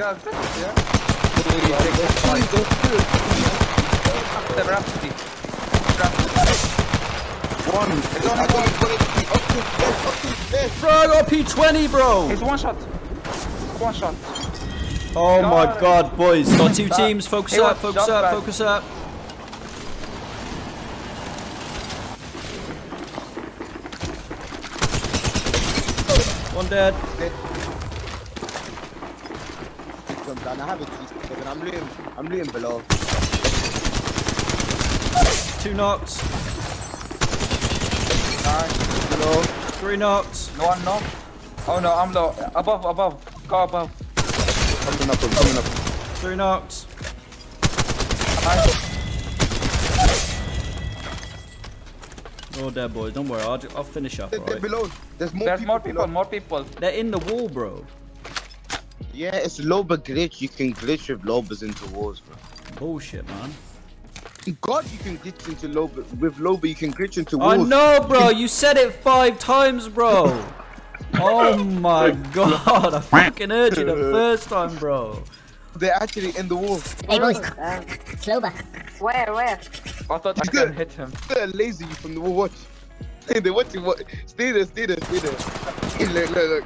Yeah, exactly, yeah. The Rhapsody. Rhapsody. One. It's only I got it, got it. Up to his chest, up to his chest. Bro, I got a P20, bro. It's one shot. One shot. Oh my God. god, boys. Got two That- teams. Focus He up, was focus jump up, back. focus up. One dead. Jump down. I have a T7. I'm looting. I'm looting below. Two knocks. Nice. Below. Three knocks. No one, no. Oh no, I'm low. Above, above. Go above. Coming up. Coming up. Three knocks. Nice. All dead, boys. Don't worry. I'll, I'll finish up, They're, they're alright? below. There's more There's people. more people, more people. They're in the wall, bro. Yeah, it's Loba glitch. You can glitch with Lobas into walls, bro. Bullshit, man. God, you can glitch into Loba. With Loba, you can glitch into walls. I know, bro. You said it five times, bro. Oh my god. I fucking heard you the first time, bro. They're actually in the wall. Hey boys, slow back. Where, where? I thought I could hit him. They're lazy from the wall. Watch. They're watching what? Stay there, stay there, stay there. look, look, look.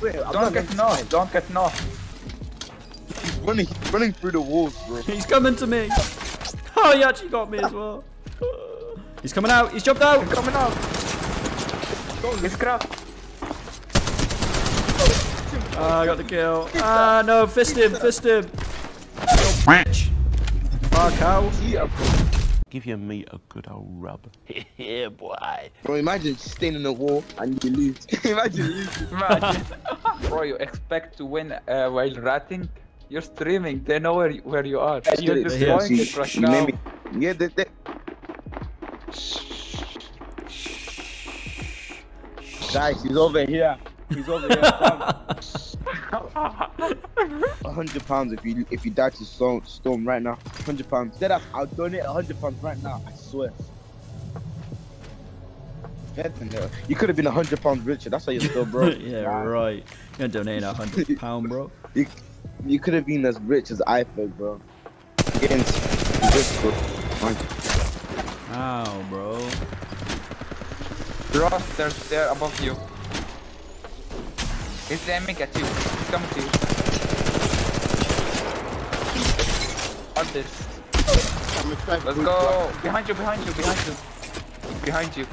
Wait, Don't get gonna- knocked, don't get knocked. He's running, he's running through the walls, bro. He's coming to me. Oh, he actually got me as well. He's coming out. He's jumped out. Coming out. He's cracked. Ah, I got the kill. Ah, no. Fist him. Fist him. Fuck out. Yeah, bro. Give your meat a good old rub. yeah, boy. Bro, imagine staying in the wall and you lose. imagine losing. Imagine. Bro, you expect to win uh, while ratting? You're streaming, they know where you, where you are. You're Yeah, destroying she- it right now. me- Yeah, they, they, guys, he's over here. He's over here. A hundred pounds if you if you die to storm, storm right now. Hundred pounds. Dead up. I'll donate a hundred pounds right now. I swear. Heaven, yeah. You could have been a hundred pounds richer. That's why you're still broke. yeah, right. You're donating a hundred pound, bro. You, you could have been as rich as iPhone, bro. Getting this, bro. Man. Ow, bro. Ross, they're, they're above you. He's aiming at you. He's coming to you. Got this. I'm. Let's go. Behind you, behind you, behind you. Behind you.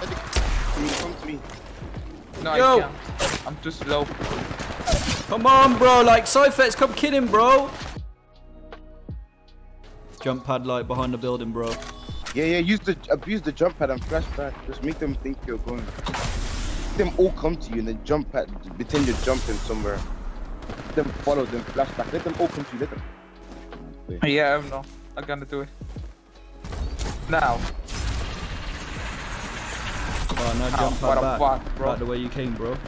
Come to me, come to me. No, Yo. I can't. I'm too slow. Come on, bro. Like, Cyfex, come kid him, bro. Jump pad like behind the building, bro. Yeah, yeah, use the abuse the jump pad and flashback. Just make them think you're going. Make them all come to you and then jump pad pretend you're jumping somewhere. Let them follow them flashback. Let them all come to you. Let them. Yeah, I'm know. I'm gonna do it. Now. Oh, now jump what a back. fuck, bro. Back the way you came, bro.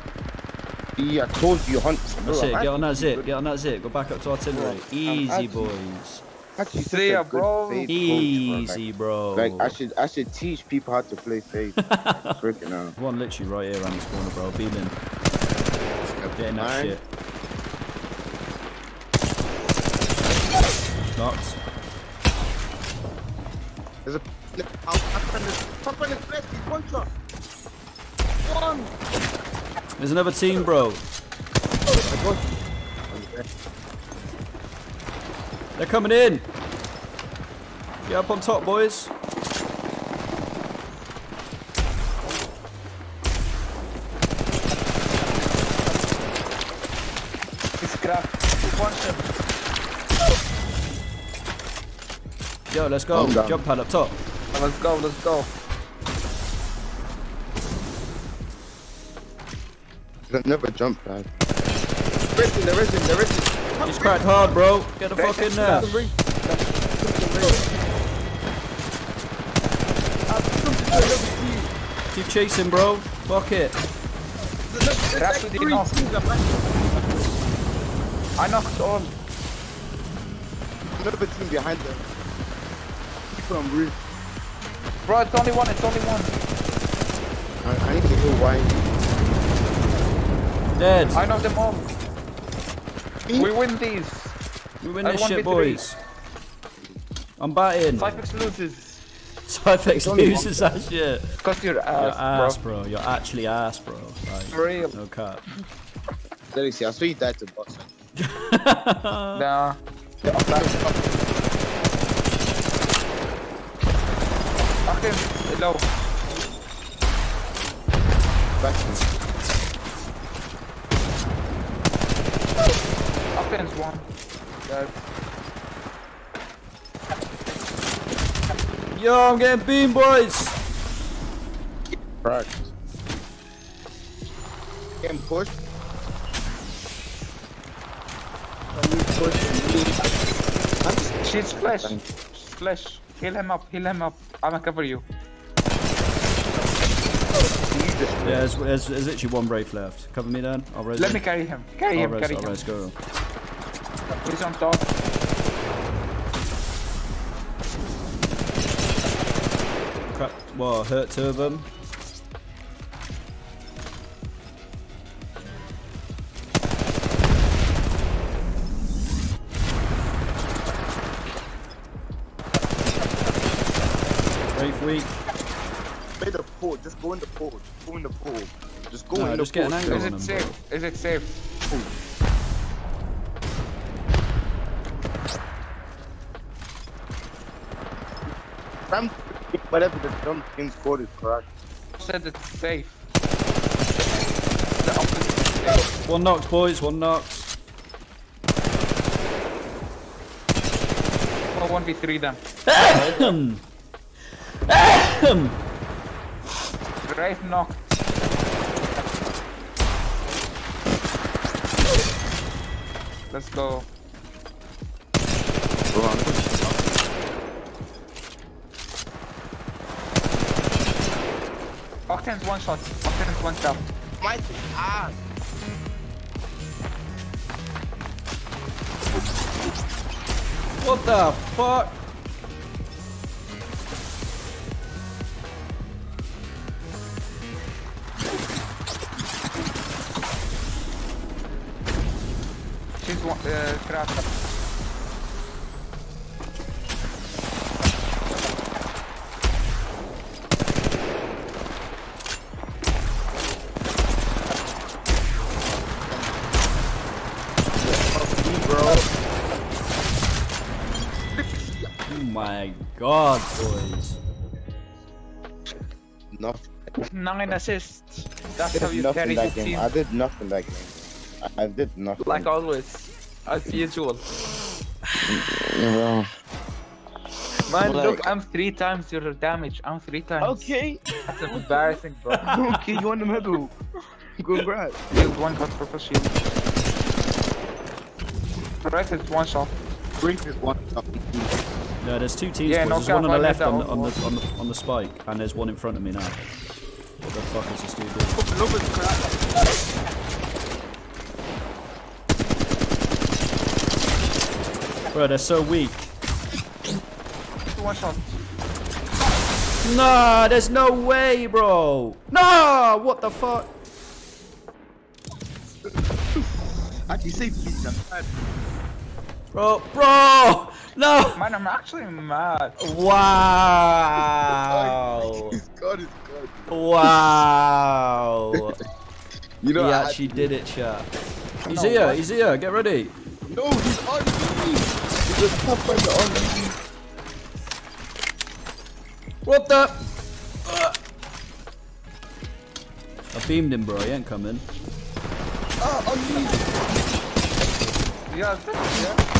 Yeah, I told you, hunt. Bro, That's it. Get on that zip. Get on that zip. Go back up to artillery. I'm Easy, actually- boys. Actually, such See a ya, good bro. coach, Easy, bro. bro. Like, like I should, I should teach people how to play fade. Freaking out. One literally right here around this corner, bro. Beam in. Getting that Mine. shit. Knocked. There's a. I'll up on the top on the flesh. He's one shot. One. There's another team, bro. They're coming in. Get up on top, boys. He's cracked. One shot. Yo, let's go. Calm. Jump pad up top. Let's go, let's go. There's never jump pad. Resting, they're resting, they're resting. He's cracked hard, bro. Get the fuck in there. Keep chasing, bro. Fuck it. Rhapsody Three knocked. teams are back. I knocked on. Another team behind them. Keep on roof. Bro, it's only one, it's only one. I, I need to go wide. Dead. I knocked them all. Me? We win these. We win this shit, boys. I'm batting. Cyphex loses. Cyphex only loses that shit. Cause you're You're ass, ass, bro. bro. You're actually ass, bro. Like, For real. no cap. Seriously, I saw you died to boxing. Nah. Okay, low. Back to me. Offense one. Guys. Yo, I'm getting beam, boys. Cracked. Getting pushed. She's flash. She's flash. Heal him up. Heal him up. I'ma cover you. Yeah, there's, there's, there's literally one brave left. Cover me then. I'll res Let him. me carry him. Carry I'll him. res, Carry I'll him. res, go. He's on top. Crap. Well, hurt two of them. Brave weak. Made a pool. Just go in the pool. Just go in the pool. Just go No, in the just get pool. an angle Is on it them, safe? Is it safe? Ram, whatever the dumb thing scored is correct. Said it's safe. The opposite is safe. One knocks, boys. One knocks. Well, 1v3 them. Ahem. Ahem. Brave knocked. Let's go. Octane's one shot. Octane's one shot. My ah. What the fuck? She's one. Uh, cracked. God, boys. Nothing. Nine assists. That's I how did you nothing carry that the game. team. I did nothing that game. I, I did nothing. Like always. As usual. Yeah, Man, Like- look, I'm three times your damage. I'm three times. Okay. That's embarrassing, bro. okay, you won the middle. Congrats. Shield one got purple shield. Right, it's one shot. Brink is one. No, there's two teams, Yeah. There's one on the left on the, on the on the on the spike, and there's one in front of me now. What the fuck is this dude doing? Look at crap. Bro, they're so weak. One shot. Nah, there's no way, bro. Nah, what the fuck? Actually, say please. I'm tired. Bro, bro, no. Man, I'm actually mad. Wow. He's God is God. Wow. You know, he I actually did it, chat. He's No, here, what? he's here, get ready. No, he's on me. He's a tough fighter on me. What the? Uh. I beamed him, bro, he ain't coming. Ah, on me. Yeah, yeah.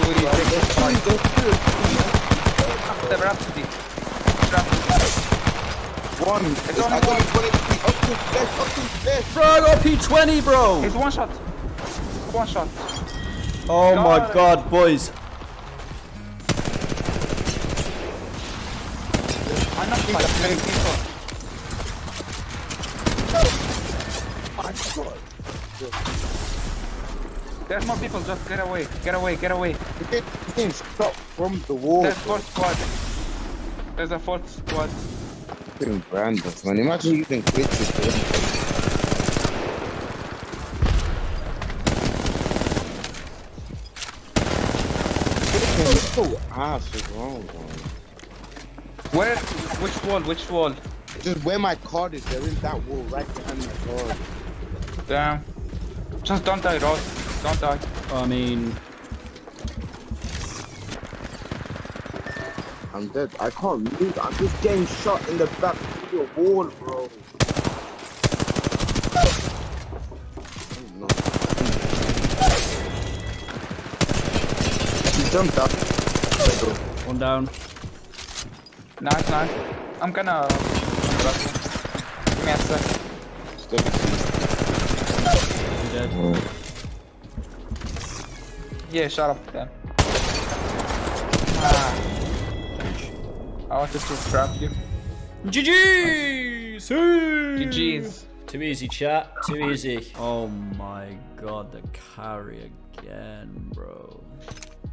Who take this fight? The Rhapsody. Rhapsody. One. It's only I got one. it, it up to best, up to I got P20, bro! It's one shot. One shot. Oh my God. god, boys. I'm not fighting people. My God. There's more people, just get away, get away, get away. It didn't stop from the wall. There's fourth squad. There's a fourth squad. Fucking brandos, man. Imagine using glitches for them. So ass is wrong. Where? Which wall? Which wall? Just where my card is. There is that wall right behind my card. Damn. Just don't die, Ross. Don't die. I mean, I'm dead. I can't move. I'm just getting shot in the back through the wall, bro. He jumped up. one down. Nice, nice. I'm gonna. Give me a sec. Still He dead. Oh. Yeah, shut up then. Ah. I wanted to trap you. GG! GG's. Too easy, chat. Too easy. Oh my god, the carry again, bro.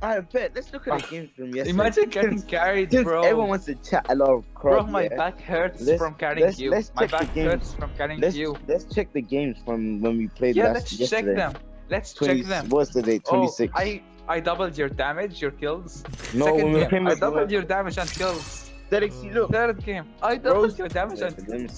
Alright, bet. Let's look at the games from yesterday. Imagine getting carried, bro. Everyone wants to chat a lot of crap. Bro, my yeah. back hurts Let's- from carrying let's- you. let's my back hurts from carrying Let's you. let's check the games from when we played Yeah, last let's check them. Let's 20 check them. What's the date? Oh, 26. I I doubled your damage, your kills. no, Second game, came I doubled your damage and kills. Derek, see, look. Third game, I Bro, doubled your damage and Let